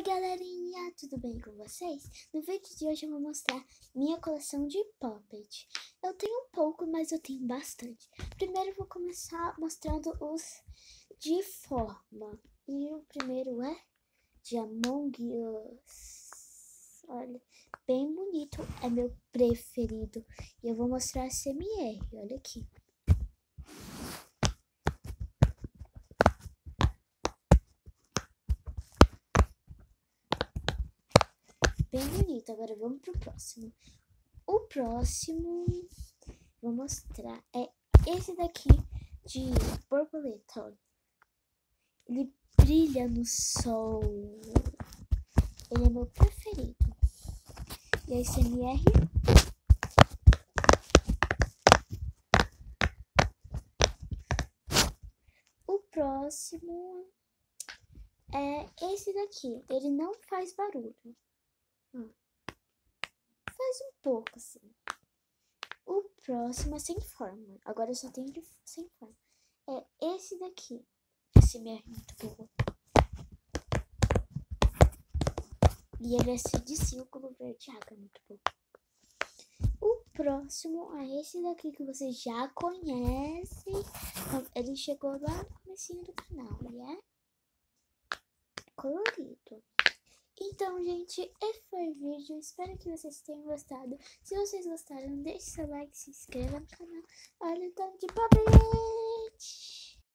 Oi galerinha, tudo bem com vocês? No vídeo de hoje eu vou mostrar minha coleção de Puppet. Eu tenho um pouco, mas eu tenho bastante. Primeiro eu vou começar mostrando os de forma. E o primeiro é de Among Us. Olha, bem bonito, é meu preferido. E eu vou mostrar a CMR, olha aqui. Bem bonito. Agora vamos pro próximo. O próximo, vou mostrar, é esse daqui de borboleta. Ele brilha no sol. Ele é meu preferido. E a SMR O próximo é esse daqui. Ele não faz barulho. Faz um pouco assim. O próximo é sem forma. Agora eu só tenho de sem forma. É esse daqui. Esse é muito boa. E ele é de círculo verde água, muito bom. O próximo é esse daqui que você já conhece. Ele chegou lá no começo do canal e é colorido. Então, gente, esse foi o vídeo. Espero que vocês tenham gostado. Se vocês gostaram, deixe seu like, se inscreva no canal. Olha o tanto de palpite!